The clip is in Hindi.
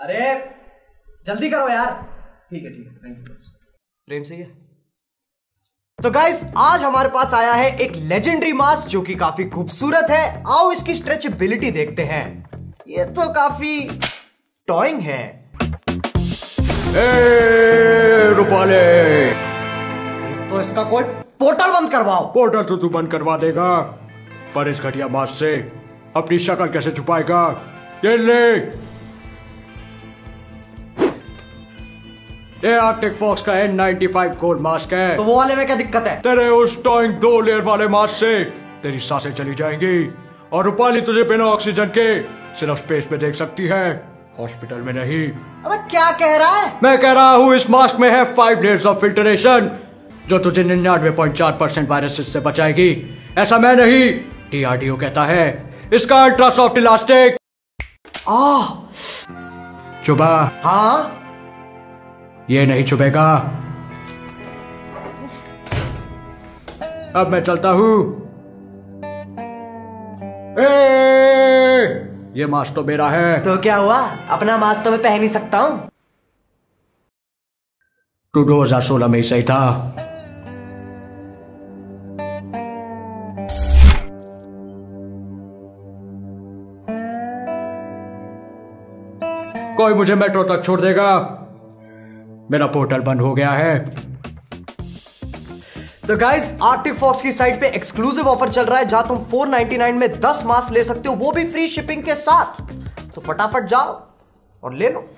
अरे जल्दी करो यार। ठीक है ठीक है थैंक यू फ्रेम सही है? तो गाइस आज हमारे पास आया है एक लेजेंडरी मास्क जो कि काफ़ी खूबसूरत है। आओ इसकी स्ट्रेचेबिलिटी देखते हैं। ये तो काफ़ी टॉइंग है। ए, रूपाले। तो इसका कोई पोर्टल बंद करवाओ। पोर्टल तो तू बंद करवा देगा पर इस घटिया मास्क से अपनी शक्ल कैसे छुपाएगा? ये ले। ये आर्टिक फॉक्स का N ninety five gold mask है। तो वो वाले में क्या दिक्कत है? तेरे उस टॉइंग दो लेयर वाले मास्क से तेरी साँसें चली जाएँगी और रूपाली तुझे बिना ऑक्सीजन के सिर्फ़ स्पेस में देख सकती है। हॉस्पिटल में नहीं। अबे क्या कह रहा है? मैं कह रहा हूँ इस मास्क में है फाइव लेयर्स ऑफ़ फिल्टरेशन जो तुझे निन्यानवे पॉइंट चार परसेंट वायरस से बचाएगी। ऐसा मैं नहीं डीआरडीओ कहता है। इसका अल्ट्रा सॉफ्ट इलास्टिक आ! चुबा। हाँ? ये नहीं छुपेगा। अब मैं चलता हूँ। ए, ये मास्क तो मेरा है। तो क्या हुआ? अपना मास्क तो मैं पहन ही सकता हूँ। टू 2016 में ही सही था। कोई मुझे मेट्रो तक छोड़ देगा। मेरा पोर्टल बंद हो गया है। तो गाइस आर्टिक फॉक्स की साइट पे एक्सक्लूसिव ऑफ़र चल रहा है, जहाँ तुम 499 में 10 मास्क ले सकते हो, वो भी फ्री शिपिंग के साथ। तो फटाफट जाओ और ले लो।